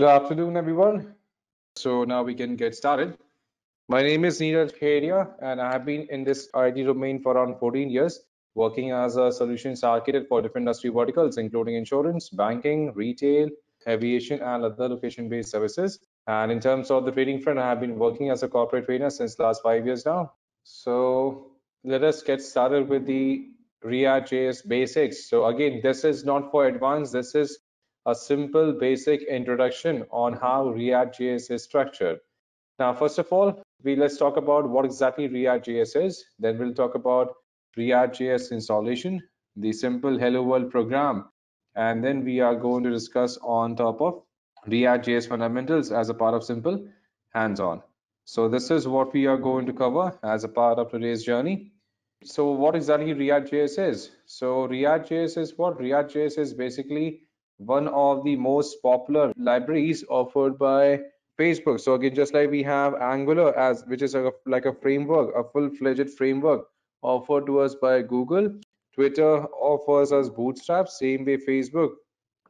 Good afternoon, everyone. So now we can get started. My name is Neeraj Kheria, and I have been in this IT domain for around 14 years, working as a solutions architect for different industry verticals, including insurance, banking, retail, aviation, and other location-based services. And in terms of the trading front, I have been working as a corporate trainer since last five years now. So let us get started with the React.js basics. So again, this is not for advanced. This is a simple basic introduction on mm-hmm. how React.js is structured. Now, first of all, we let's talk about what exactly React.js is. Then we'll talk about React.js installation, the simple hello world program, and then we are going to discuss on top of React.js fundamentals as a part of simple hands-on. So this is what we are going to cover as a part of today's journey. So what exactly React.js is? So React.js is what? React.js is basically one of the most popular libraries offered by Facebook. So again, just like we have Angular as which is a, like a framework, a full-fledged framework offered to us by Google. Twitter offers us Bootstrap. Same way Facebook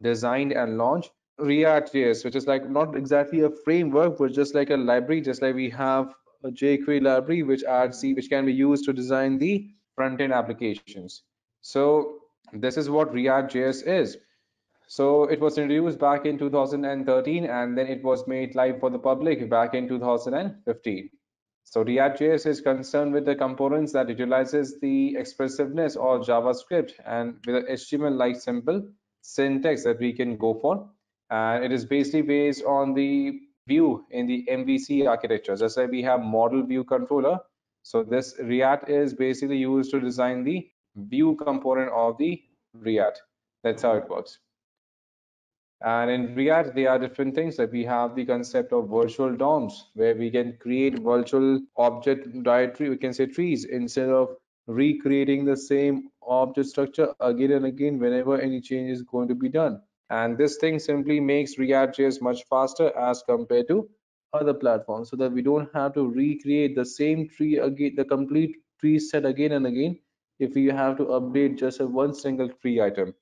designed and launched React.js, which is like not exactly a framework, but just like a library, just like we have a jQuery library, which adds which can be used to design the front-end applications. So this is what React.js is. So it was introduced back in 2013 and then it was made live for the public back in 2015. So React.js is concerned with the components that utilizes the expressiveness or JavaScript and with an HTML-like simple syntax that we can go for. And it is basically based on the view in the MVC architecture. Just like we have model view controller. So this React is basically used to design the view component of the React. That's how it works. And in React, there are different things that we have the concept of virtual DOMs, where we can create virtual object directory, we can say trees, instead of recreating the same object structure again and again whenever any change is going to be done. And this thing simply makes React.js much faster as compared to other platforms so that we don't have to recreate the same tree again, the complete tree set again and again if we have to update just a one single tree item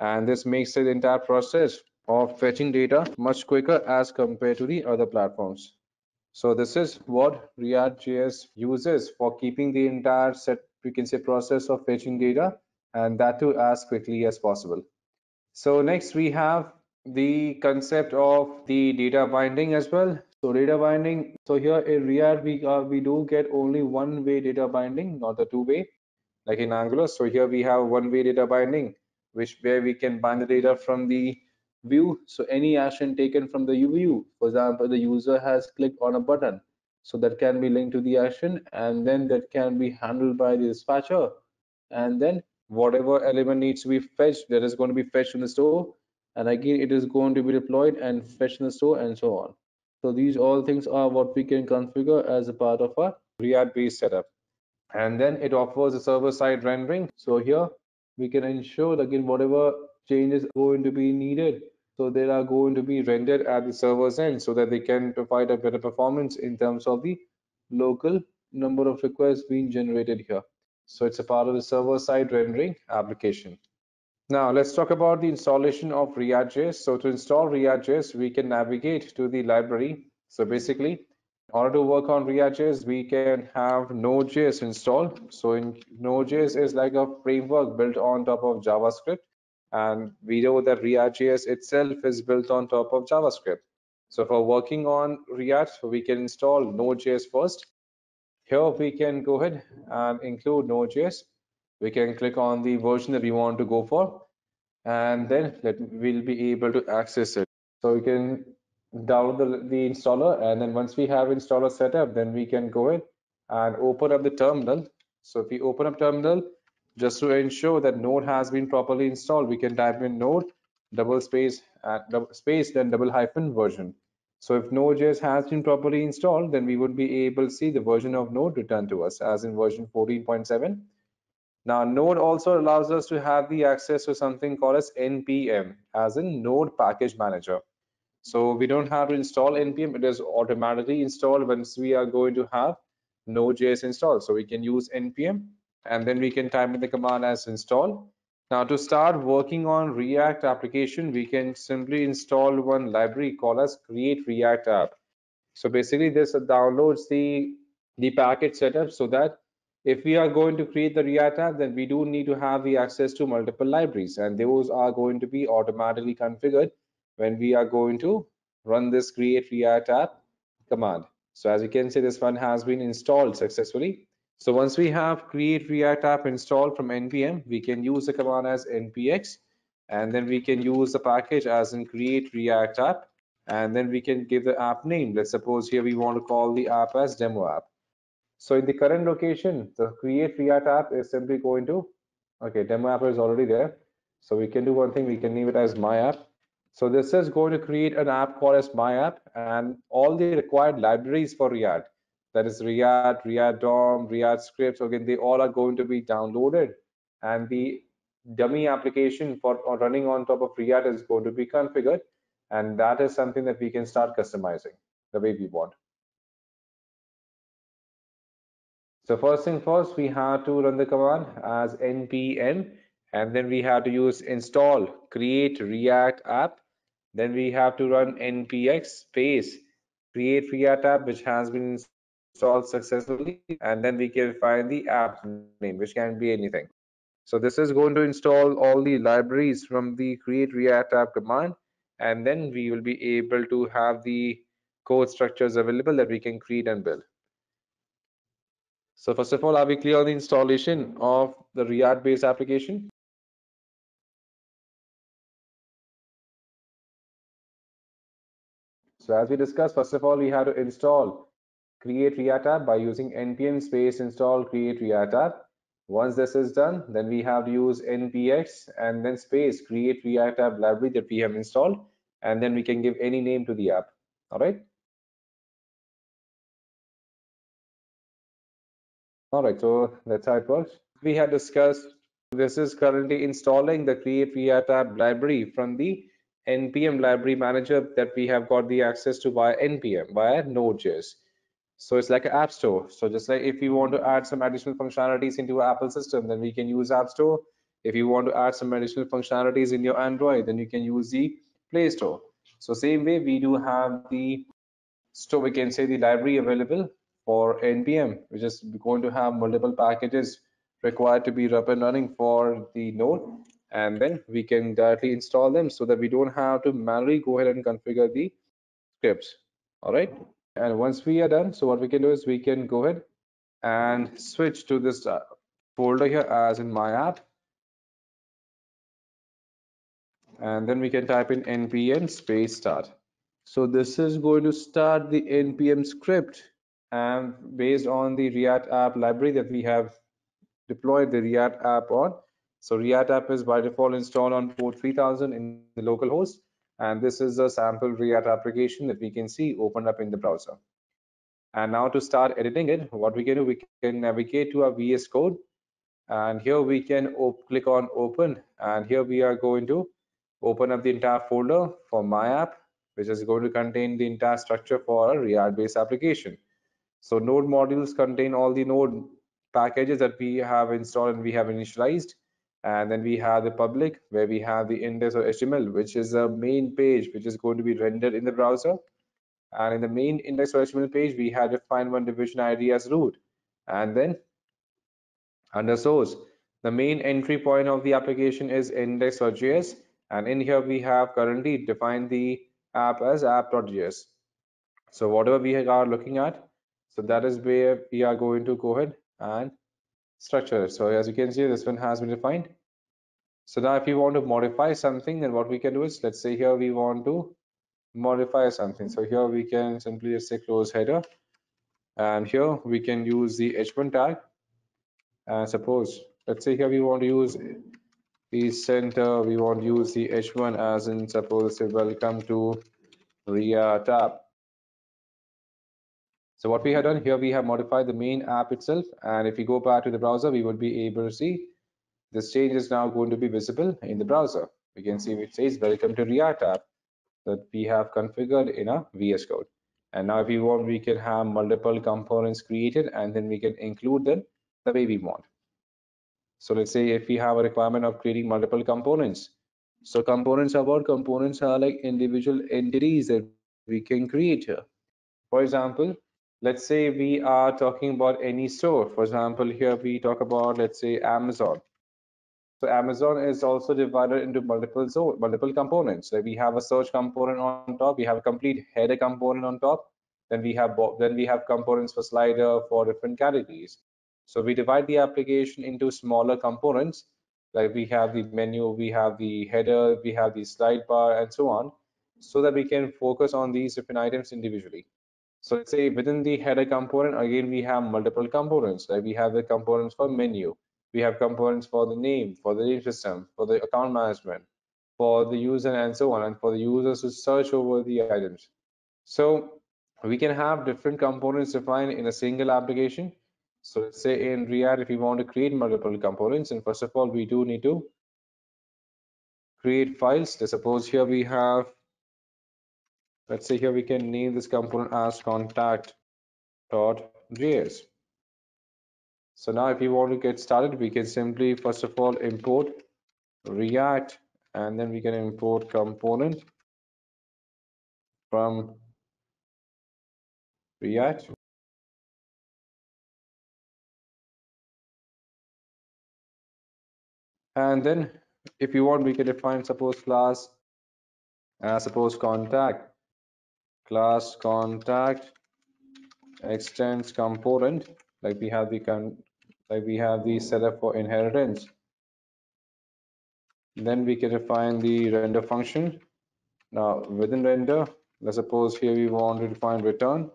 and this makes the entire process of fetching data much quicker as compared to the other platforms. So this is what React.js uses for keeping the entire set, we can say process of fetching data and that too as quickly as possible. So next we have the concept of the data binding as well. So data binding, so here in React we, uh, we do get only one way data binding, not the two way like in Angular. So here we have one way data binding which where we can bind the data from the view. So any action taken from the view for example the user has clicked on a button so that can be linked to the action and then that can be handled by the dispatcher. And then whatever element needs to be fetched that is going to be fetched in the store and again it is going to be deployed and fetched in the store and so on. So these all things are what we can configure as a part of our react based setup. And then it offers a server side rendering. So here we can ensure that again whatever changes going to be needed so they are going to be rendered at the server's end so that they can provide a better performance in terms of the local number of requests being generated here. So it's a part of the server side rendering application. Now let's talk about the installation of react.js so to install react.js we can navigate to the library. So basically in order to work on React.js, we can have Node.js installed. So in Node.js is like a framework built on top of JavaScript. And we know that React.js itself is built on top of JavaScript. So for working on React, we can install Node.js first. Here we can go ahead and include Node.js. We can click on the version that we want to go for. And then let, we'll be able to access it. So we can download the, the installer and then once we have installer set up then we can go in and open up the terminal. So if we open up terminal just to ensure that node has been properly installed we can type in node double space and double space then double hyphen version. So if node.js has been properly installed then we would be able to see the version of node returned to us as in version 14.7 now node also allows us to have the access to something called as npm as in node package manager so we don't have to install npm it is automatically installed once we are going to have node.js installed. So we can use npm and then we can type in the command as install. Now to start working on React application, we can simply install one library called as create React app. So basically this downloads the, the package setup so that if we are going to create the React app, then we do need to have the access to multiple libraries and those are going to be automatically configured when we are going to run this create React app command. So as you can see, this one has been installed successfully. So once we have create React app installed from npm, we can use the command as npx, and then we can use the package as in create React app, and then we can give the app name. Let's suppose here we want to call the app as demo app. So in the current location, the create React app is simply going to, okay, demo app is already there. So we can do one thing, we can name it as my app. So this is going to create an app called as my app and all the required libraries for React that is React, React DOM, React scripts, again, they all are going to be downloaded and the dummy application for running on top of React is going to be configured. And that is something that we can start customizing the way we want. So first thing first, we have to run the command as npm, and then we have to use install create React app. Then we have to run npx space create React app, which has been installed successfully. And then we can find the app name which can be anything. So this is going to install all the libraries from the create react app command. And then we will be able to have the code structures available that we can create and build. So first of all are we clear on the installation of the react based application so as we discussed first of all we have to install create React app by using npm space install create React app. Once this is done, then we have to use npx and then space create React app library that we have installed, and then we can give any name to the app. All right. All right, so that's how it works. We had discussed this is currently installing the create React app library from the npm library manager that we have got the access to via npm via node.js so it's like an app store. So just like if you want to add some additional functionalities into apple system then we can use app store. If you want to add some additional functionalities in your android then you can use the play store. So same way we do have the store we can say the library available for npm which is going to have multiple packages required to be up and running for the node and then we can directly install them so that we don't have to manually go ahead and configure the scripts all right? And once we are done so what we can do is we can go ahead and switch to this uh, folder here as in my app. And then we can type in npm space start. So this is going to start the npm script and based on the react app library that we have deployed the react app on so react app is by default installed on port 3000 in the local host and this is a sample React application that we can see opened up in the browser. And now to start editing it, what we can do, we can navigate to our VS Code and here we can click on open and here we are going to open up the entire folder for my app which is going to contain the entire structure for a React based application. So node modules contain all the node packages that we have installed and we have initialized and then we have the public where we have the index or html which is a main page which is going to be rendered in the browser. And in the main index or html page we have defined one division id as root. And then under source the main entry point of the application is index or js and in here we have currently defined the app as app.js so whatever we are looking at so that is where we are going to go ahead and structure. So as you can see, this one has been defined. So now if you want to modify something, then what we can do is, let's say here we want to modify something. So here we can simply just say close header. And here we can use the h1 tag. And suppose, let's say here we want to use the center, we want to use the h1 as in suppose say welcome to React app. So what we have done here, we have modified the main app itself. And if we go back to the browser, we would be able to see this change is now going to be visible in the browser. We can see it says welcome to React app that we have configured in a VS Code. And now if we want, we can have multiple components created and then we can include them the way we want. So let's say if we have a requirement of creating multiple components. So components are what? Components are like individual entities that we can create here. For example, let's say we are talking about any store. For example, here we talk about, let's say Amazon. So Amazon is also divided into multiple zone, multiple components. So we have a search component on top, we have a complete header component on top, then we have then we have components for slider for different categories. So we divide the application into smaller components, like we have the menu, we have the header, we have the slide bar, and so on, so that we can focus on these different items individually. So let's say within the header component, again, we have multiple components. Like we have the components for menu, we have components for the name, for the name system, for the account management, for the user and so on, and for the users to search over the items. So we can have different components defined in a single application. So let's say in React, if we want to create multiple components, and first of all, we do need to create files. Let's suppose here we have, let's say here we can name this component as contact.js. So now if you want to get started, we can simply first of all import React and then we can import component from React. And then if you want, we can define suppose class, uh, suppose contact, class contact extends component, like we have the con like we have the setup for inheritance. Then we can define the render function. Now within render let's suppose here we want to define return.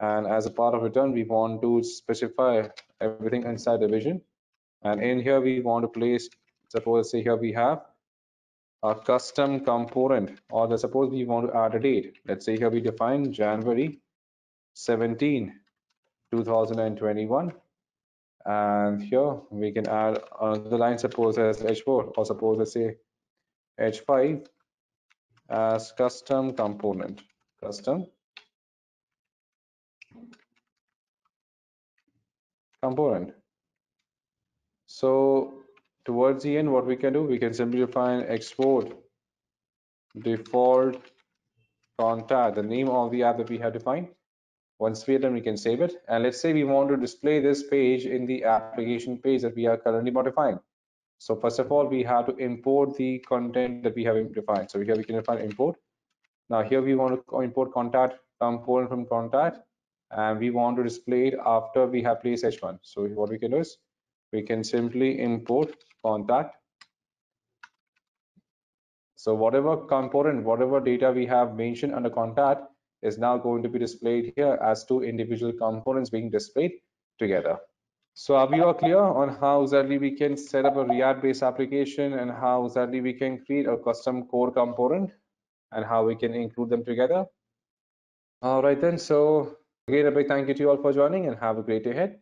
And as a part of return we want to specify everything inside division and in here we want to place suppose say here we have a custom component or the suppose we want to add a date. Let's say here we define january 17 2021 and here we can add another line suppose as h4 or suppose let's say h5 as custom component. Custom component. So towards the end what we can do we can simply define export default contact the name of the app that we have defined once we are done, we can save it. And let's say we want to display this page in the application page that we are currently modifying. So first of all, we have to import the content that we have defined. So here we can define import. Now here we want to import contact component from contact and we want to display it after we have placed h1. So what we can do is we can simply import contact. So whatever component, whatever data we have mentioned under contact, is now going to be displayed here as two individual components being displayed together. So are we all clear on how exactly we can set up a React-based application and how exactly we can create a custom core component and how we can include them together? All right then, so again, a big thank you to you all for joining and have a great day ahead.